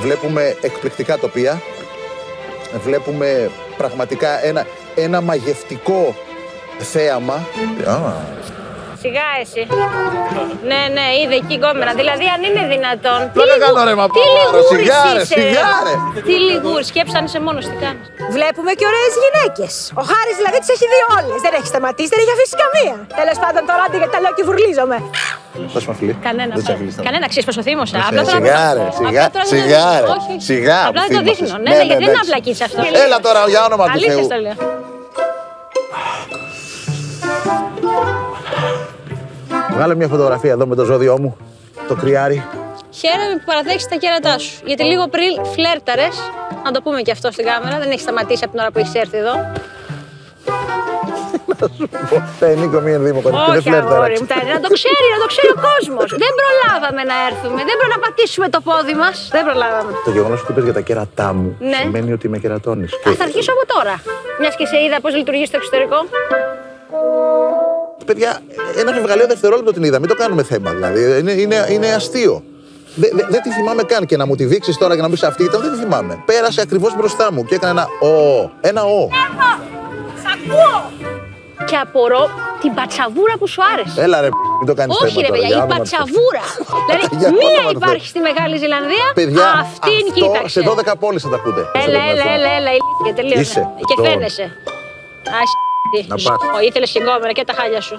Βλέπουμε εκπληκτικά τοπία. Βλέπουμε πραγματικά ένα, ένα μαγευτικό θέαμα. Α, Σιγά εσύ. Ναι, ναι, είδε εκεί γκόμενα. Δηλαδή, αν είναι δυνατόν. Τι Πλάκα λιγού- κάνω, ρε, μα, τι πάω, λιγούρης σιγά, ρε, είσαι. σιγά, ρε. Τι λιγούρ, σκέψου αν είσαι μόνος, τι κάνεις. Βλέπουμε και ωραίες γυναίκες. Ο Χάρης δηλαδή τις έχει δει όλες. Δεν έχει σταματήσει, δεν έχει αφήσει καμία. Τέλος πάντων τώρα άντε γιατί τα λέω και βουρλίζομαι. Δώσ' μου φιλί. Κανένα. Δεν σε πάλι. αφήνεις να- Κανένα, ξέρεις πώ το θύμωσα. Δεν Απλά σε- τώρα. σιγά, ρε, Απλά σιγά, τώρα δεν το σιγά, δείχνω. ρε, Όχι, όχι. σιγά, Απλά δεν το θύμωσες. δείχνω. Ναι, Ναι, ναι, ναι, γιατί δεν είναι εντάξει. απλακή αυτό; Έλα τώρα, για όνομα του Αλήθεια Θεού. στο λέω. Βγάλε μια φωτογραφία εδώ με το ζώδιό μου. Το κρυάρι. Χαίρομαι που παραδέχεσαι τα κέρατά σου. Γιατί λίγο πριν φλέρταρες, να το πούμε και αυτό στην κάμερα, δεν έχει σταματήσει από την ώρα που έχεις έρθει εδώ. Ε, Νίκο, μία ενδύμο κοντά. Και δεν Όχι, φλερτάρα. αγόρι μου, τα- να το ξέρει, να το ξέρει ο κόσμος. δεν προλάβαμε να έρθουμε, δεν πρέπει να πατήσουμε το πόδι μας. Δεν προλάβαμε. Το γεγονός ότι είπε για τα κέρατά μου Ναι. σημαίνει ότι με κερατώνεις. Α, θα αρχίσω από τώρα. Μιας και σε είδα πώς λειτουργεί στο εξωτερικό. Παιδιά, ένα ζευγαλαίο δευτερόλεπτο την είδα. Μην το κάνουμε θέμα δηλαδή. Είναι, είναι, είναι αστείο. Δεν δε, δεν τη θυμάμαι καν και να μου τη δείξεις τώρα και να μου πεις αυτή ήταν, δεν τη θυμάμαι. Πέρασε ακριβώς μπροστά μου και έκανε ένα ο. Ένα ο. Και απορώ την πατσαβούρα που σου άρεσε. Έλα ρε, μην το κάνεις θέμα. Όχι, ρε τώρα, παιδιά, για η όνομα του Θεού. πατσαβούρα. δηλαδή, Για όνομα μία του Θεού. υπάρχει στη Μεγάλη Ζηλανδία. Παιδιά, αυτήν αυτό κοίταξε. σε 12 πόλεις θα τα ακούτε. Έλα, έλα, έλα, έλα, ηλίθεια, και τελείωσε. Είσαι, Και ζώο. φαίνεσαι. Α, Να πας. Ω, ήθελες και γκόμενα και τα χάλια σου.